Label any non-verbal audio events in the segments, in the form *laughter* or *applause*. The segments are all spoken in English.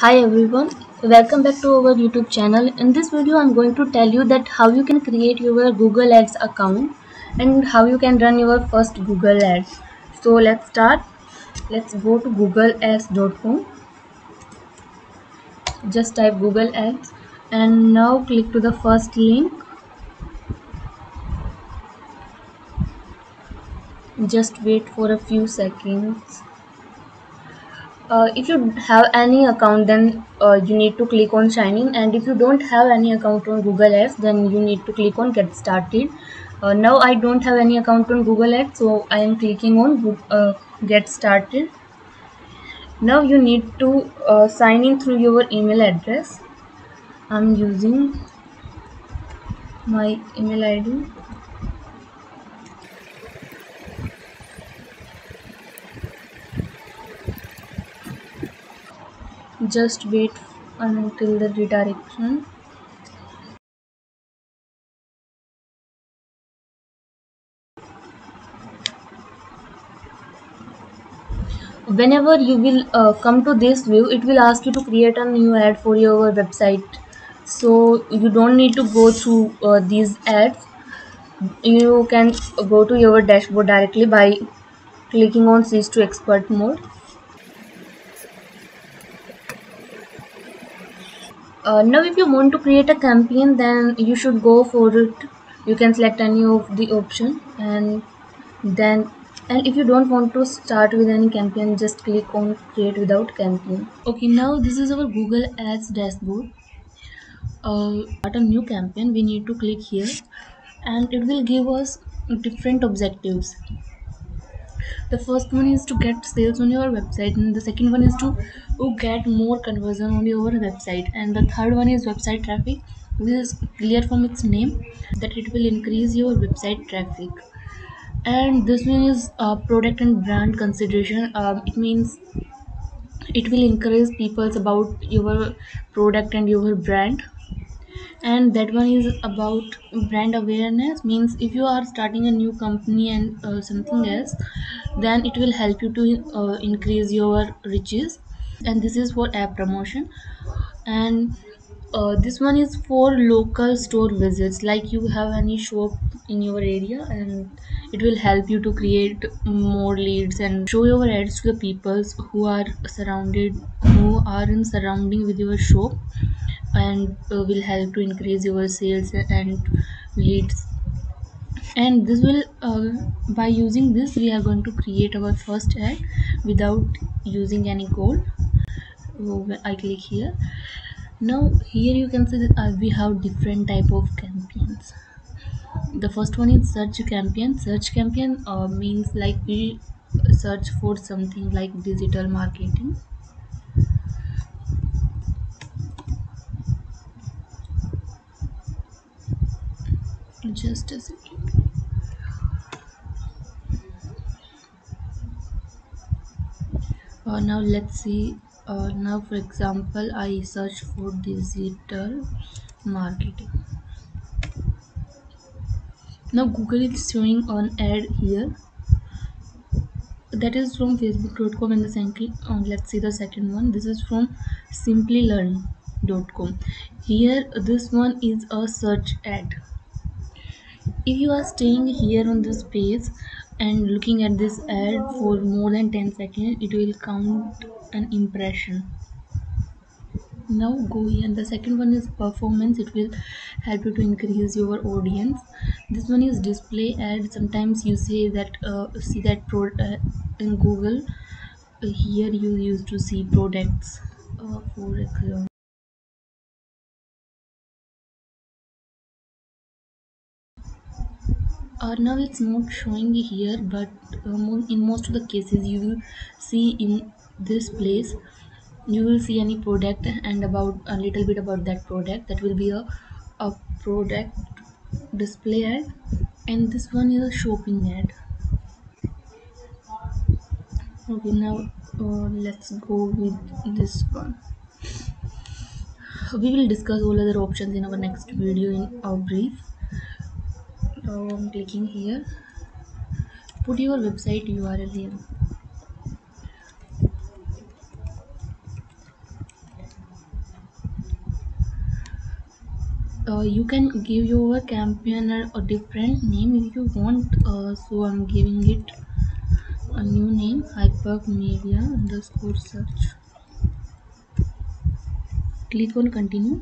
Hi everyone, welcome back to our YouTube channel. In this video, I'm going to tell you that how you can create your Google Ads account and how you can run your first Google Ads. So let's start. Let's go to googleads.com. Just type Google Ads and now click to the first link. Just wait for a few seconds uh, if you have any account then uh, you need to click on sign in and if you don't have any account on google ads then you need to click on get started. Uh, now i don't have any account on google ads so i am clicking on uh, get started. Now you need to uh, sign in through your email address. I'm using my email id just wait until the redirection. Whenever you will uh, come to this view it will ask you to create a new ad for your website. So you don't need to go through uh, these ads. You can go to your dashboard directly by clicking on switch to expert mode uh, now if you want to create a campaign then you should go for it. You can select any of the option and then and if you don't want to start with any campaign just click on create without campaign. Okay now this is our google ads dashboard. Uh, start a new campaign. We need to click here and it will give us different objectives the first one is to get sales on your website and the second one is to get more conversion on your website. And the third one is website traffic. Which is clear from its name that it will increase your website traffic. And this one is uh, product and brand consideration. Um, it means it will encourage people about your product and your brand and that one is about brand awareness. Means if you are starting a new company and uh, something else then it will help you to uh, increase your riches. And this is for app promotion. And uh, this one is for local store visits. Like you have any shop in your area and it will help you to create more leads and show your ads to the people who are surrounded who are in surrounding with your shop and uh, will help to increase your sales and leads. And this will uh, by using this we are going to create our first ad without using any code. I click here. Now here you can see that uh, we have different type of campaigns. The first one is search campaign. Search campaign uh, means like we search for something like digital marketing just a second uh, now let's see. Uh, now for example i search for digital marketing. Now google is showing an ad here. That is from facebook.com and the second uh, let's see the second one. This is from simplilearn.com here this one is a search ad if you are staying here on this page and looking at this ad for more than 10 seconds it will count an impression. Now go here. The second one is performance. It will help you to increase your audience. This one is display ad. Sometimes you say that uh, see that pro uh, in google uh, here you used to see products uh, for example uh, now it's not showing here but um, in most of the cases you will see in this place you will see any product and about a little bit about that product. That will be a, a product display ad and this one is a shopping ad. Okay now uh, let's go with this one. We will discuss all other options in our next video in our brief I'm clicking here. Put your website URL here. Uh, you can give your campaign a different name if you want. Uh, so i'm giving it a new name Hypermedia. underscore search. Click on continue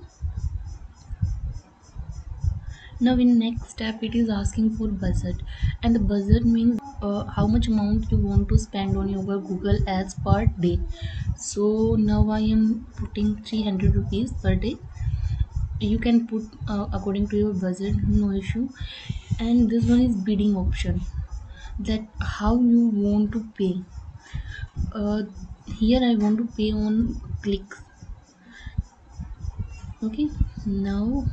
now in next step it is asking for budget. And the budget means uh, how much amount you want to spend on your google ads per day. So now i am putting 300 rupees per day. You can put uh, according to your budget no issue. And this one is bidding option. That how you want to pay. Uh, here i want to pay on clicks. Okay? Now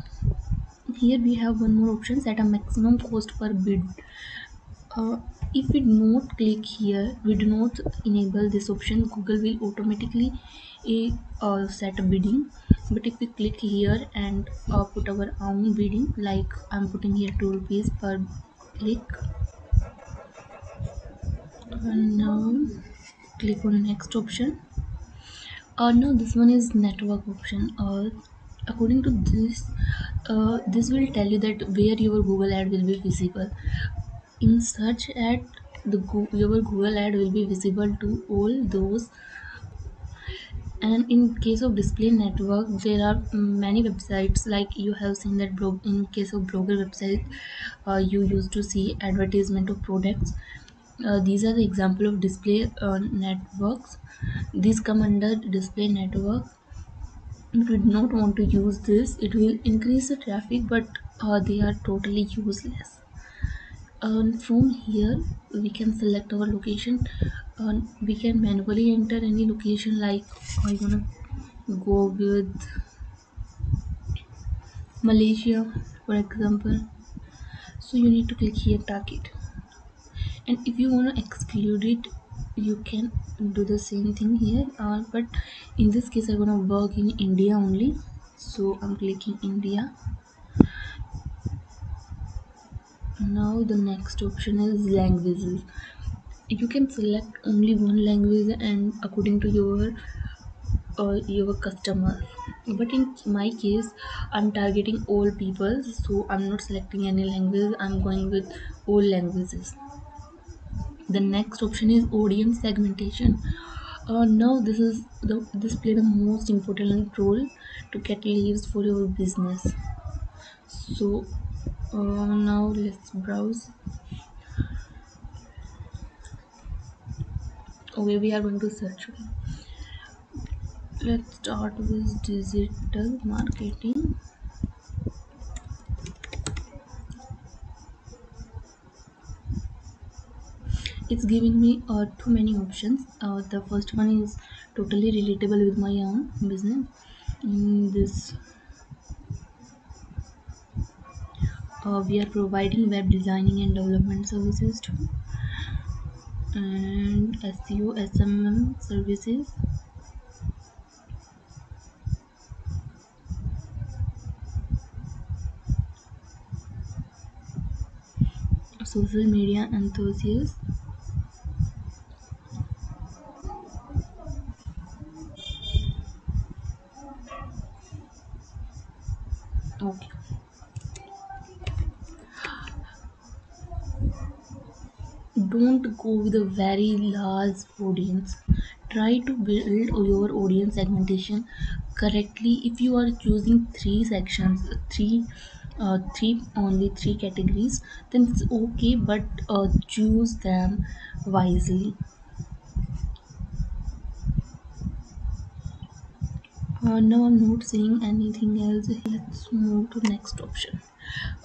here we have one more option set a maximum cost per bid. Uh, if we do not click here we do not enable this option. Google will automatically uh, set a bidding. But if we click here and uh, put our own bidding like i'm putting here 2 rupees per click. And now click on next option. Uh, no this one is network option. Uh, according to this uh, this will tell you that where your google ad will be visible. In search ad the your google ad will be visible to all those. And in case of display network there are many websites like you have seen that blog in case of blogger website uh, you used to see advertisement of products. Uh, these are the example of display uh, networks. These come under display network you do not want to use this. It will increase the traffic but uh, they are totally useless. And from here we can select our location. We can manually enter any location like i wanna go with malaysia for example. So you need to click here target. And if you want to exclude it you can do the same thing here uh, but in this case i'm gonna work in india only. So i'm clicking india. Now the next option is languages. You can select only one language and according to your uh, your customer. But in my case i'm targeting all people so i'm not selecting any language. I'm going with all languages the next option is audience segmentation. Uh, now this is the this play the most important role to get leads for your business. So uh, now let's browse. Okay we are going to search. Let's start with digital marketing it's giving me uh, too many options. Uh, the first one is totally relatable with my own business. Mm, this uh, we are providing web designing and development services too. And SEO SMM services. Social media enthusiasts a very large audience. Try to build your audience segmentation correctly. If you are choosing three sections three uh, three only three categories then it's okay but uh, choose them wisely. Uh, now i'm not seeing anything else. Let's move to next option.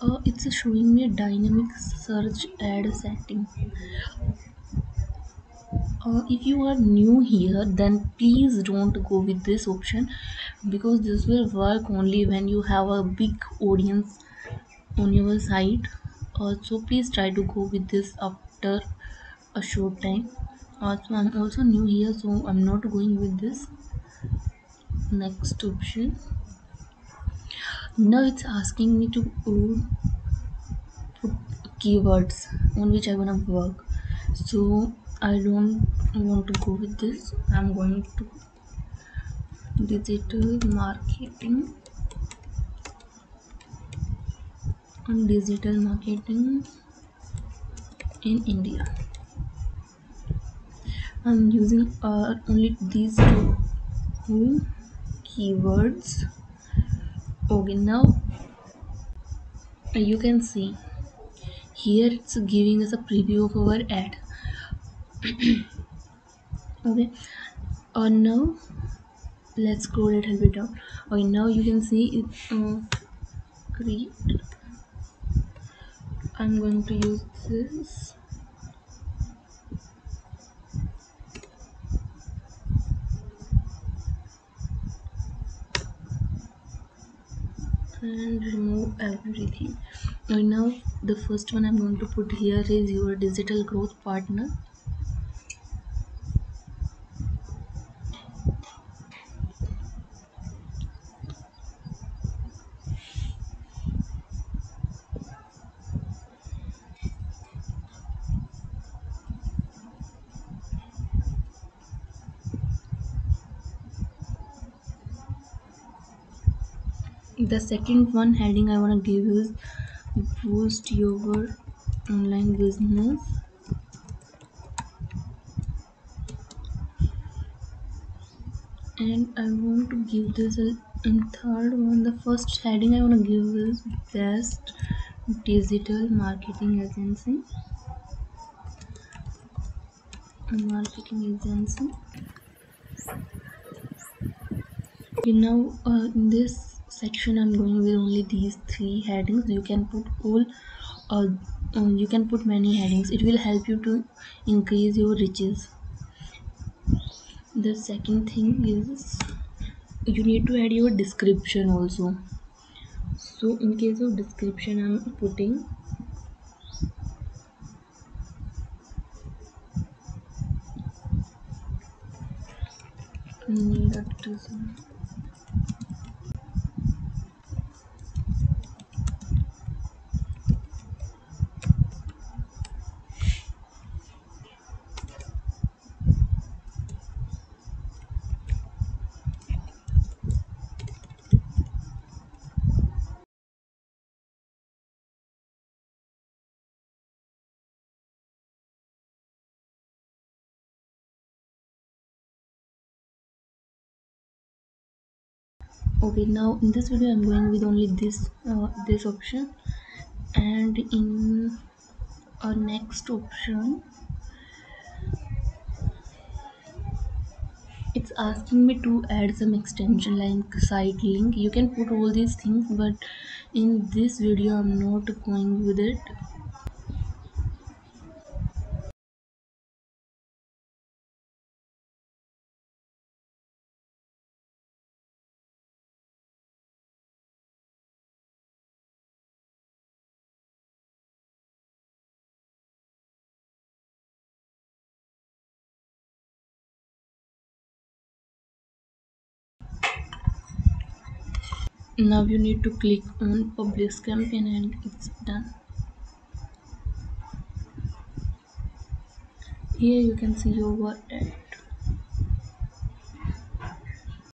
Uh, it's showing me a dynamic search ad setting uh, if you are new here then please don't go with this option because this will work only when you have a big audience on your site uh, so please try to go with this after a short time. Uh, so i'm also new here so i'm not going with this. Next option. Now it's asking me to put keywords on which i want to work. So i don't want to go with this i'm going to digital marketing on digital marketing in India. I'm using uh, only these two keywords. Okay, now you can see here it's giving us a preview of our ad. *clears throat* okay, uh, now let's scroll it a little bit down. Okay, now you can see it. Uh, create. I'm going to use this and remove everything right now the first one i'm going to put here is your digital growth partner the second one heading i want to give is boost your online business. And i want to give this and third one the first heading i want to give is best digital marketing agency. Marketing agency. Okay now uh, in this section i'm going with only these three headings. You can put all uh, uh, you can put many headings. It will help you to increase your riches. The second thing is you need to add your description also. So in case of description i'm putting need okay now in this video i'm going with only this uh, this option. And in our next option it's asking me to add some extension like site link. You can put all these things but in this video i'm not going with it now you need to click on publish campaign and it's done. Here you can see your ad